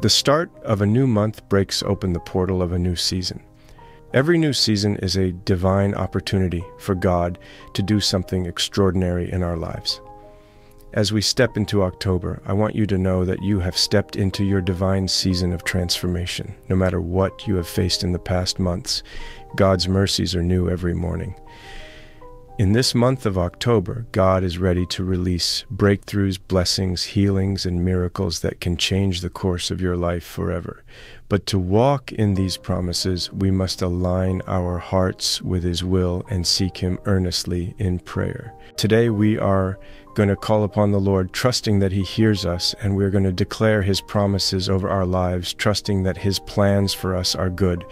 The start of a new month breaks open the portal of a new season. Every new season is a divine opportunity for God to do something extraordinary in our lives. As we step into October, I want you to know that you have stepped into your divine season of transformation. No matter what you have faced in the past months, God's mercies are new every morning. In this month of October, God is ready to release breakthroughs, blessings, healings, and miracles that can change the course of your life forever. But to walk in these promises, we must align our hearts with His will and seek Him earnestly in prayer. Today, we are going to call upon the Lord, trusting that He hears us, and we're going to declare His promises over our lives, trusting that His plans for us are good.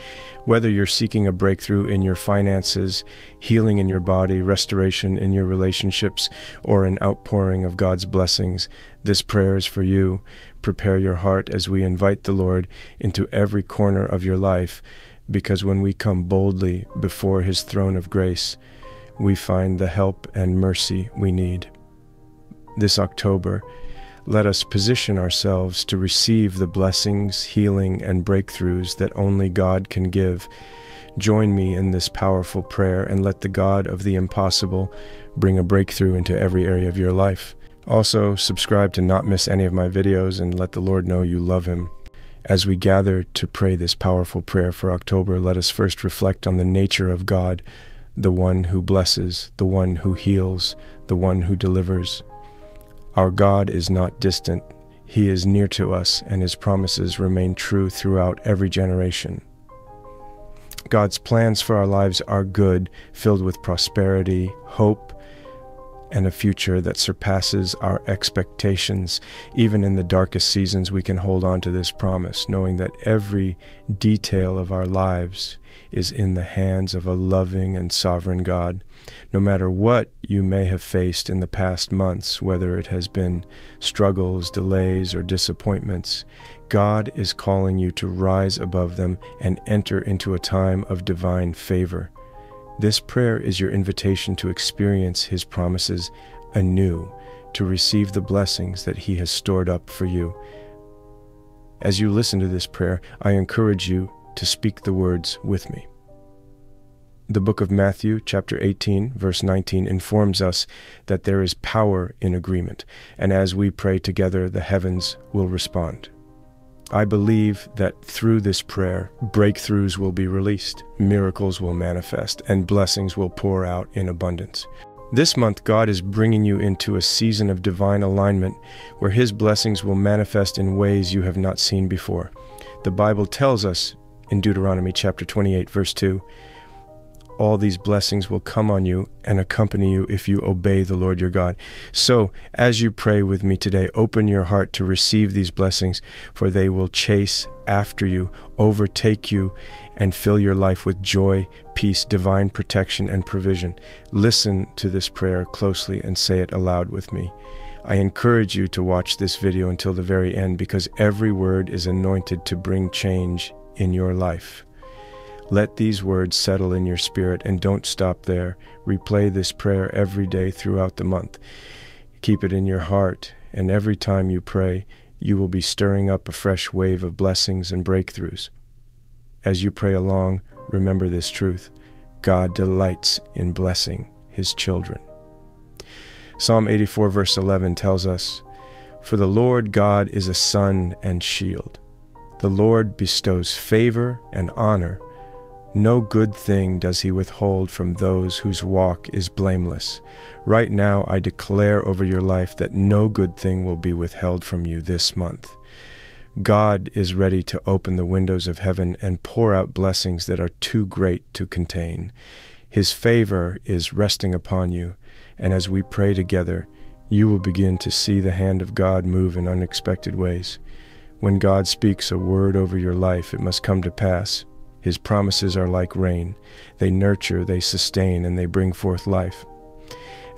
Whether you're seeking a breakthrough in your finances, healing in your body, restoration in your relationships, or an outpouring of God's blessings, this prayer is for you. Prepare your heart as we invite the Lord into every corner of your life, because when we come boldly before His throne of grace, we find the help and mercy we need this October, let us position ourselves to receive the blessings, healing, and breakthroughs that only God can give. Join me in this powerful prayer and let the God of the impossible bring a breakthrough into every area of your life. Also, subscribe to not miss any of my videos and let the Lord know you love Him. As we gather to pray this powerful prayer for October, let us first reflect on the nature of God, the one who blesses, the one who heals, the one who delivers. Our God is not distant. He is near to us, and His promises remain true throughout every generation. God's plans for our lives are good, filled with prosperity, hope, and a future that surpasses our expectations. Even in the darkest seasons, we can hold on to this promise, knowing that every detail of our lives is in the hands of a loving and sovereign God. No matter what you may have faced in the past months, whether it has been struggles, delays, or disappointments, God is calling you to rise above them and enter into a time of divine favor. This prayer is your invitation to experience His promises anew, to receive the blessings that He has stored up for you. As you listen to this prayer, I encourage you to speak the words with me. The book of Matthew, chapter 18, verse 19, informs us that there is power in agreement, and as we pray together, the heavens will respond. I believe that through this prayer, breakthroughs will be released, miracles will manifest, and blessings will pour out in abundance. This month, God is bringing you into a season of divine alignment where His blessings will manifest in ways you have not seen before. The Bible tells us in Deuteronomy chapter 28, verse 2 all these blessings will come on you and accompany you if you obey the Lord your God. So, as you pray with me today, open your heart to receive these blessings, for they will chase after you, overtake you, and fill your life with joy, peace, divine protection, and provision. Listen to this prayer closely and say it aloud with me. I encourage you to watch this video until the very end because every word is anointed to bring change in your life. Let these words settle in your spirit and don't stop there. Replay this prayer every day throughout the month. Keep it in your heart, and every time you pray, you will be stirring up a fresh wave of blessings and breakthroughs. As you pray along, remember this truth God delights in blessing his children. Psalm 84, verse 11 tells us, For the Lord God is a sun and shield. The Lord bestows favor and honor no good thing does he withhold from those whose walk is blameless. Right now, I declare over your life that no good thing will be withheld from you this month. God is ready to open the windows of heaven and pour out blessings that are too great to contain. His favor is resting upon you, and as we pray together, you will begin to see the hand of God move in unexpected ways. When God speaks a word over your life, it must come to pass. His promises are like rain. They nurture, they sustain, and they bring forth life.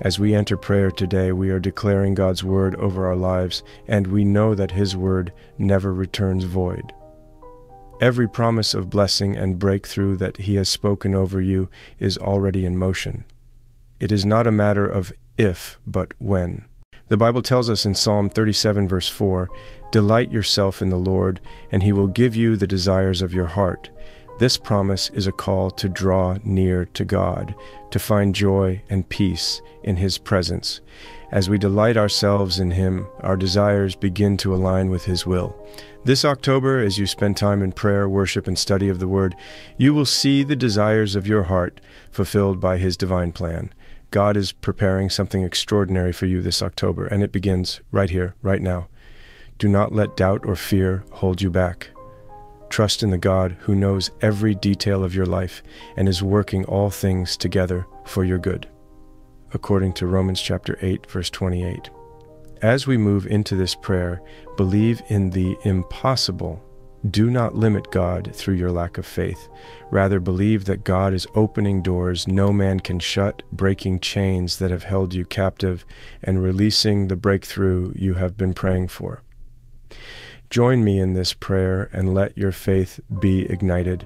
As we enter prayer today, we are declaring God's word over our lives, and we know that His word never returns void. Every promise of blessing and breakthrough that He has spoken over you is already in motion. It is not a matter of if, but when. The Bible tells us in Psalm 37, verse 4 Delight yourself in the Lord, and he will give you the desires of your heart. This promise is a call to draw near to God, to find joy and peace in His presence. As we delight ourselves in Him, our desires begin to align with His will. This October, as you spend time in prayer, worship, and study of the Word, you will see the desires of your heart fulfilled by His divine plan. God is preparing something extraordinary for you this October, and it begins right here, right now. Do not let doubt or fear hold you back. Trust in the God who knows every detail of your life and is working all things together for your good. According to Romans chapter 8 verse 28. As we move into this prayer, believe in the impossible do not limit God through your lack of faith. Rather, believe that God is opening doors no man can shut, breaking chains that have held you captive, and releasing the breakthrough you have been praying for. Join me in this prayer and let your faith be ignited.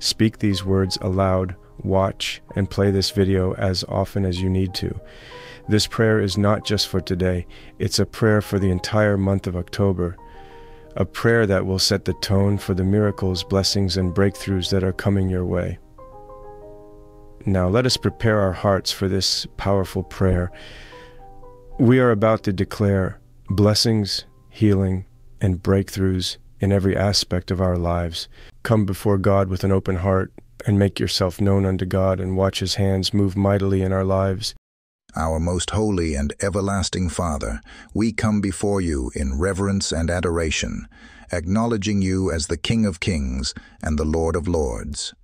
Speak these words aloud, watch, and play this video as often as you need to. This prayer is not just for today, it's a prayer for the entire month of October a prayer that will set the tone for the miracles, blessings, and breakthroughs that are coming your way. Now, let us prepare our hearts for this powerful prayer. We are about to declare blessings, healing, and breakthroughs in every aspect of our lives. Come before God with an open heart and make yourself known unto God and watch His hands move mightily in our lives. Our most holy and everlasting Father, we come before you in reverence and adoration, acknowledging you as the King of kings and the Lord of lords.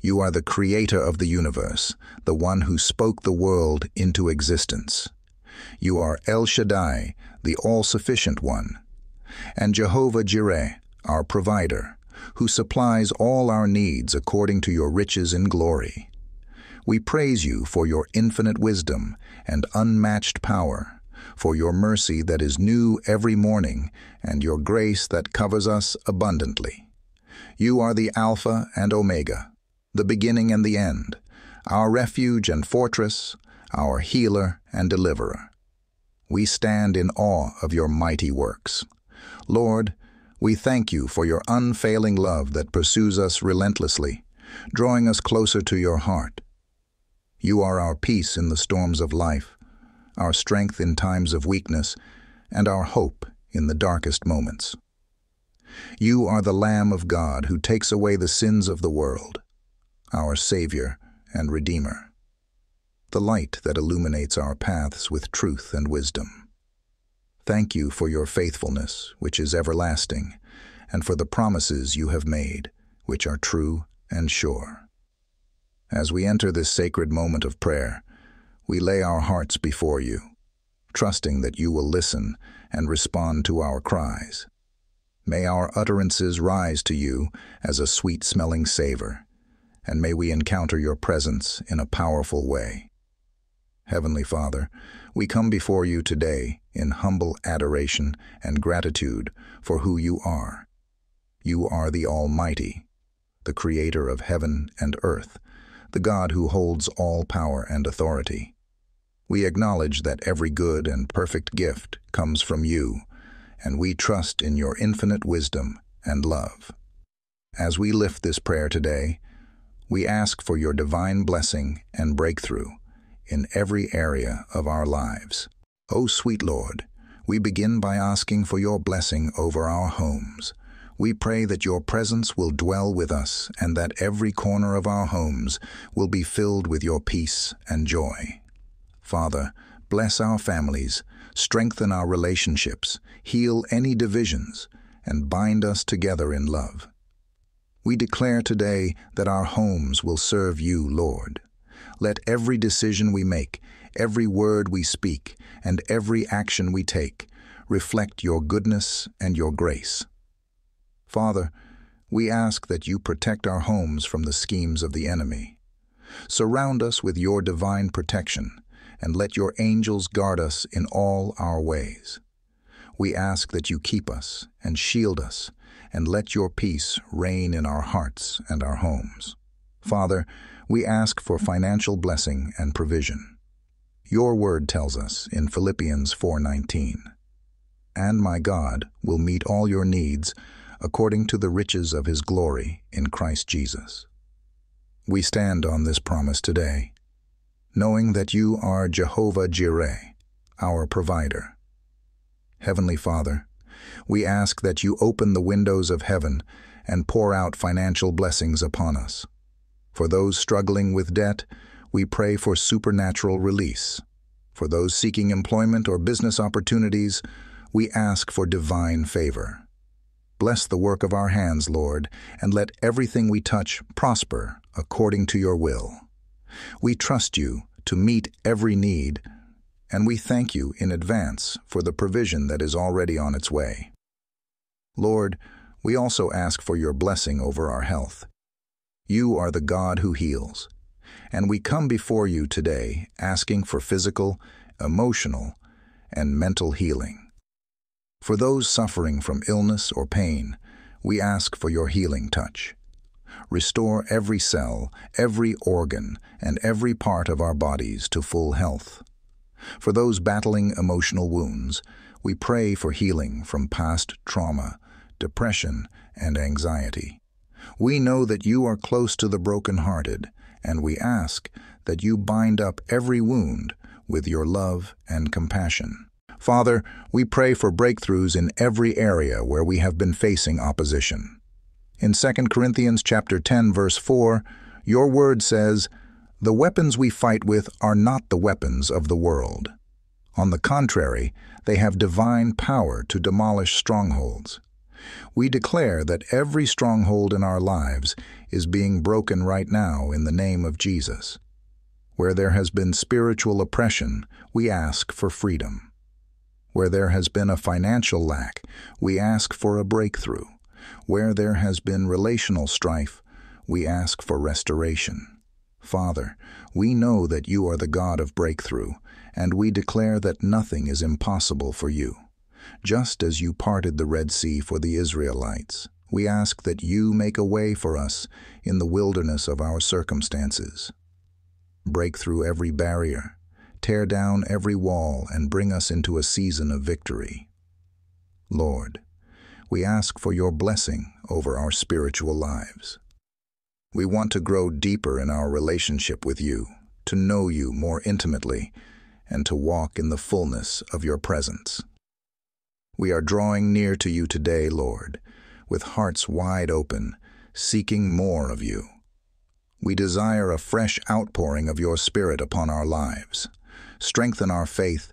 You are the creator of the universe, the one who spoke the world into existence. You are El Shaddai, the all-sufficient one, and Jehovah Jireh, our provider, who supplies all our needs according to your riches in glory. We praise you for your infinite wisdom and unmatched power, for your mercy that is new every morning, and your grace that covers us abundantly. You are the Alpha and Omega, the beginning and the end, our refuge and fortress, our healer and deliverer. We stand in awe of your mighty works. Lord, we thank you for your unfailing love that pursues us relentlessly, drawing us closer to your heart. You are our peace in the storms of life, our strength in times of weakness, and our hope in the darkest moments. You are the Lamb of God who takes away the sins of the world, our Savior and Redeemer, the light that illuminates our paths with truth and wisdom. Thank you for your faithfulness, which is everlasting, and for the promises you have made, which are true and sure. As we enter this sacred moment of prayer, we lay our hearts before you, trusting that you will listen and respond to our cries. May our utterances rise to you as a sweet-smelling savor, and may we encounter your presence in a powerful way. Heavenly Father, we come before you today in humble adoration and gratitude for who you are. You are the Almighty, the Creator of heaven and earth, the God who holds all power and authority. We acknowledge that every good and perfect gift comes from you, and we trust in your infinite wisdom and love. As we lift this prayer today, we ask for your divine blessing and breakthrough in every area of our lives. O sweet Lord, we begin by asking for your blessing over our homes, we pray that your presence will dwell with us and that every corner of our homes will be filled with your peace and joy. Father, bless our families, strengthen our relationships, heal any divisions, and bind us together in love. We declare today that our homes will serve you, Lord. Let every decision we make, every word we speak, and every action we take reflect your goodness and your grace. Father, we ask that you protect our homes from the schemes of the enemy. Surround us with your divine protection, and let your angels guard us in all our ways. We ask that you keep us and shield us, and let your peace reign in our hearts and our homes. Father, we ask for financial blessing and provision. Your word tells us in Philippians 4:19, "And my God will meet all your needs according to the riches of his glory in Christ Jesus." We stand on this promise today, knowing that you are Jehovah Jireh, our provider. Heavenly Father, we ask that you open the windows of heaven and pour out financial blessings upon us. For those struggling with debt, we pray for supernatural release. For those seeking employment or business opportunities, we ask for divine favor. Bless the work of our hands, Lord, and let everything we touch prosper according to your will. We trust you to meet every need, and we thank you in advance for the provision that is already on its way. Lord, we also ask for your blessing over our health. You are the God who heals, and we come before you today asking for physical, emotional, and mental healing. For those suffering from illness or pain, we ask for your healing touch. Restore every cell, every organ, and every part of our bodies to full health. For those battling emotional wounds, we pray for healing from past trauma, depression, and anxiety. We know that you are close to the brokenhearted, and we ask that you bind up every wound with your love and compassion. Father, we pray for breakthroughs in every area where we have been facing opposition. In 2 Corinthians chapter 10 verse 4, your word says, "The weapons we fight with are not the weapons of the world. On the contrary, they have divine power to demolish strongholds." We declare that every stronghold in our lives is being broken right now in the name of Jesus. Where there has been spiritual oppression, we ask for freedom. Where there has been a financial lack, we ask for a breakthrough. Where there has been relational strife, we ask for restoration. Father, we know that you are the God of breakthrough, and we declare that nothing is impossible for you. Just as you parted the Red Sea for the Israelites, we ask that you make a way for us in the wilderness of our circumstances. Break through every barrier, tear down every wall, and bring us into a season of victory. Lord, we ask for your blessing over our spiritual lives. We want to grow deeper in our relationship with you, to know you more intimately, and to walk in the fullness of your presence. We are drawing near to you today, Lord, with hearts wide open, seeking more of you. We desire a fresh outpouring of your Spirit upon our lives. Strengthen our faith,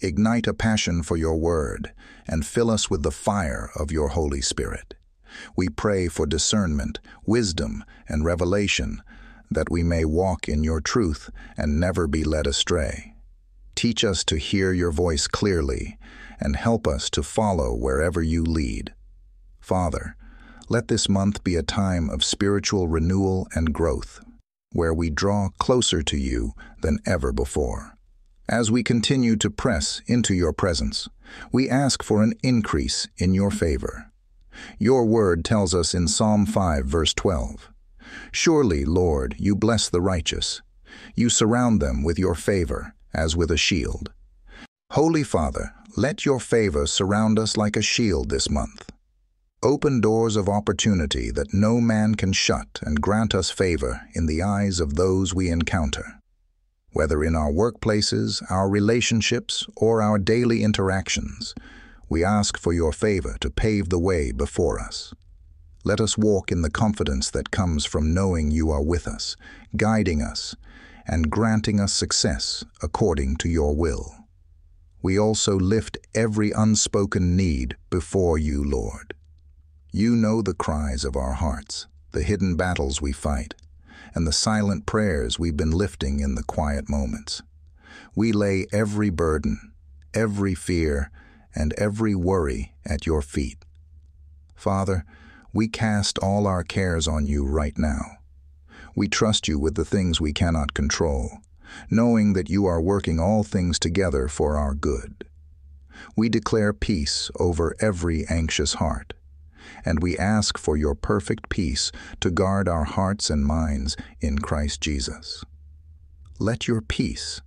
ignite a passion for your word, and fill us with the fire of your Holy Spirit. We pray for discernment, wisdom, and revelation, that we may walk in your truth and never be led astray. Teach us to hear your voice clearly and help us to follow wherever you lead. Father, let this month be a time of spiritual renewal and growth, where we draw closer to you than ever before. As we continue to press into your presence, we ask for an increase in your favor. Your word tells us in Psalm 5, verse 12, Surely, Lord, you bless the righteous. You surround them with your favor, as with a shield. Holy Father, let your favor surround us like a shield this month. Open doors of opportunity that no man can shut and grant us favor in the eyes of those we encounter. Whether in our workplaces, our relationships, or our daily interactions, we ask for your favor to pave the way before us. Let us walk in the confidence that comes from knowing you are with us, guiding us, and granting us success according to your will we also lift every unspoken need before you, Lord. You know the cries of our hearts, the hidden battles we fight, and the silent prayers we've been lifting in the quiet moments. We lay every burden, every fear, and every worry at your feet. Father, we cast all our cares on you right now. We trust you with the things we cannot control knowing that you are working all things together for our good. We declare peace over every anxious heart, and we ask for your perfect peace to guard our hearts and minds in Christ Jesus. Let your peace,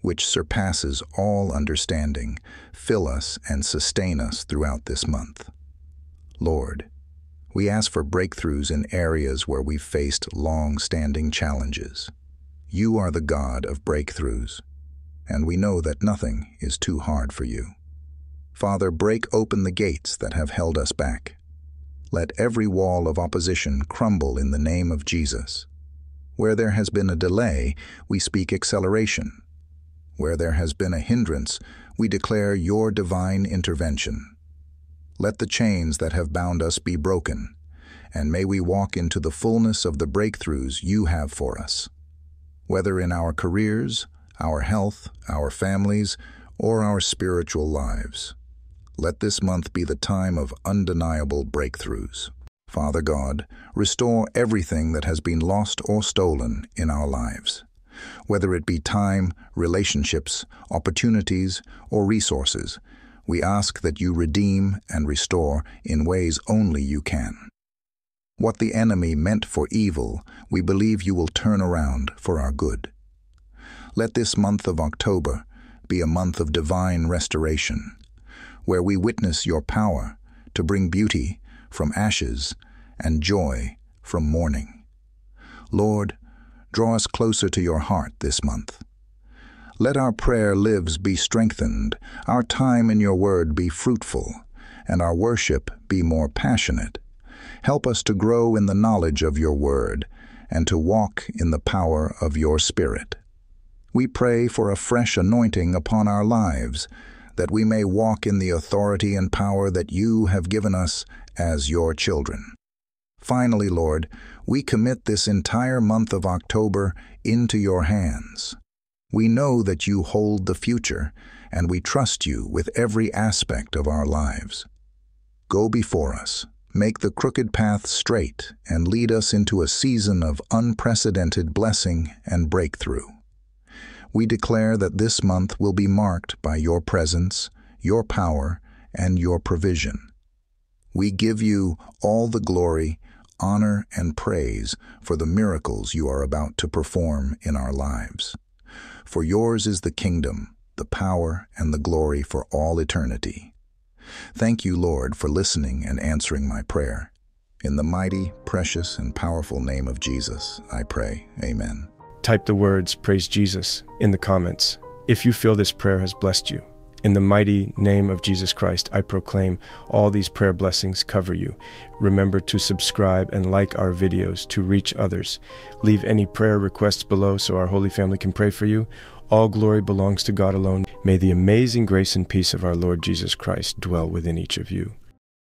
which surpasses all understanding, fill us and sustain us throughout this month. Lord, we ask for breakthroughs in areas where we've faced long-standing challenges. You are the God of breakthroughs, and we know that nothing is too hard for you. Father, break open the gates that have held us back. Let every wall of opposition crumble in the name of Jesus. Where there has been a delay, we speak acceleration. Where there has been a hindrance, we declare your divine intervention. Let the chains that have bound us be broken, and may we walk into the fullness of the breakthroughs you have for us. Whether in our careers, our health, our families, or our spiritual lives. Let this month be the time of undeniable breakthroughs. Father God, restore everything that has been lost or stolen in our lives, whether it be time, relationships, opportunities, or resources. We ask that you redeem and restore in ways only you can. What the enemy meant for evil, we believe you will turn around for our good. Let this month of October be a month of divine restoration, where we witness your power to bring beauty from ashes and joy from mourning. Lord, draw us closer to your heart this month. Let our prayer lives be strengthened, our time in your word be fruitful, and our worship be more passionate. Help us to grow in the knowledge of your word and to walk in the power of your Spirit. We pray for a fresh anointing upon our lives, that we may walk in the authority and power that you have given us as your children. Finally, Lord, we commit this entire month of October into your hands. We know that you hold the future, and we trust you with every aspect of our lives. Go before us, make the crooked path straight, and lead us into a season of unprecedented blessing and breakthrough. We declare that this month will be marked by your presence, your power, and your provision. We give you all the glory, honor, and praise for the miracles you are about to perform in our lives. For yours is the kingdom, the power, and the glory for all eternity. Thank you, Lord, for listening and answering my prayer. In the mighty, precious, and powerful name of Jesus, I pray. Amen. Type the words Praise Jesus in the comments if you feel this prayer has blessed you. In the mighty name of Jesus Christ, I proclaim all these prayer blessings cover you. Remember to subscribe and like our videos to reach others. Leave any prayer requests below so our Holy Family can pray for you. All glory belongs to God alone. May the amazing grace and peace of our Lord Jesus Christ dwell within each of you.